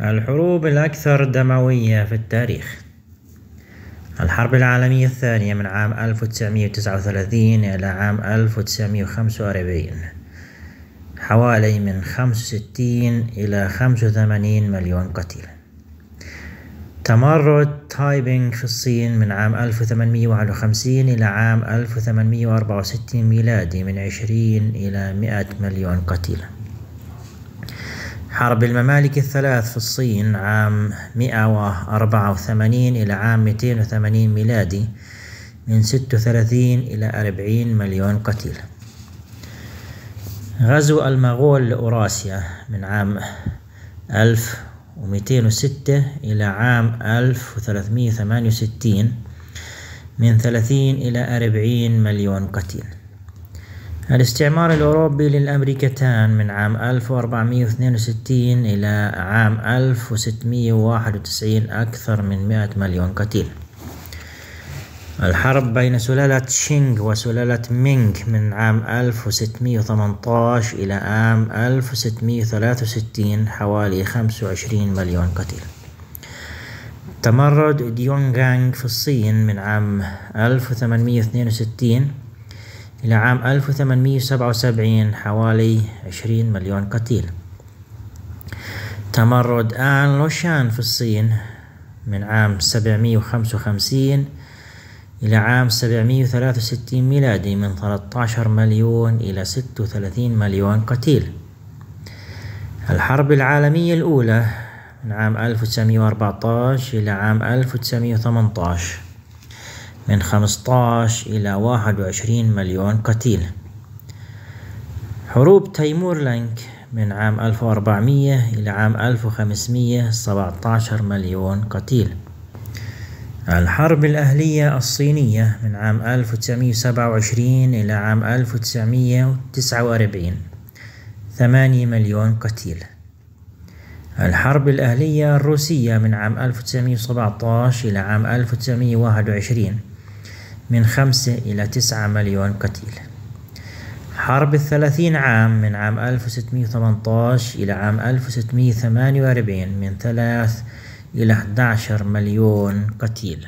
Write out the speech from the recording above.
الحروب الأكثر دموية في التاريخ. الحرب العالمية الثانية من عام 1939 إلى عام 1945 حوالي من 65 إلى 85 مليون قتيل تمرد تايبنج في الصين من عام 1851 إلى عام 1864 ميلادي من 20 إلى 100 مليون قتيل حرب الممالك الثلاث في الصين عام 184 إلى عام 280 ميلادي من 36 إلى 40 مليون قتيل. غزو المغول لأوراسيا من عام 1206 إلى عام 1368 من 30 إلى 40 مليون قتيل. الاستعمار الأوروبي للأمريكتان من عام 1462 إلى عام 1691 أكثر من 100 مليون قتيل. الحرب بين سلالة شينغ وسلالة مينغ من عام 1618 إلى عام 1663 حوالي 25 مليون قتيل. تمرد ديونغانغ في الصين من عام 1862 إلى عام 1877 حوالي 20 مليون قتيل. تمرد آن لوشان في الصين من عام 755 إلى عام 763 ميلادي من 13 مليون إلى 36 مليون قتيل. الحرب العالمية الأولى من عام 1914 إلى عام 1918 من 15 إلى 21 مليون قتيل. حروب تيمور لانك من عام 1400 إلى عام 1500 17 مليون قتيل. الحرب الأهلية الصينية من عام 1927 إلى عام 1949 8 مليون قتيل. الحرب الأهلية الروسية من عام 1917 إلى عام 1921 من خمسة إلى تسعة مليون قتيل. حرب الثلاثين عام من عام 1618 إلى عام 1648 من ثلاث إلى 11 مليون قتيل.